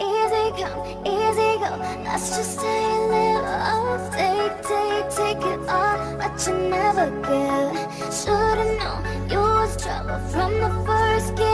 Easy come, easy go. Let's just stay a little off. Take, take, take it all, but you never give. Should've known you was trouble from the first kiss.